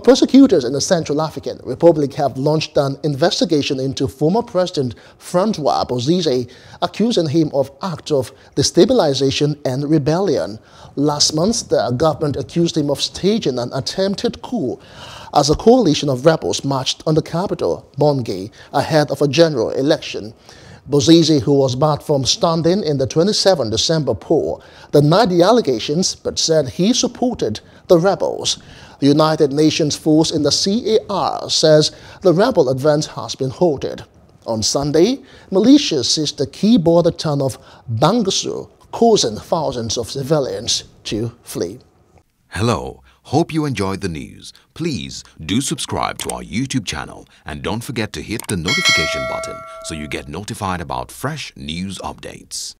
prosecutors in the Central African Republic have launched an investigation into former President Francois Bozize, accusing him of acts of destabilization and rebellion. Last month, the government accused him of staging an attempted coup as a coalition of rebels marched on the capital, Bangui, ahead of a general election. Bozize, who was barred from standing in the 27 December poll, denied the allegations but said he supported the rebels. The United Nations force in the CAR says the rebel advance has been halted. On Sunday, militias seized the key border town of Bangassou, causing thousands of civilians to flee. Hello. Hope you enjoyed the news. Please do subscribe to our YouTube channel and don't forget to hit the notification button so you get notified about fresh news updates.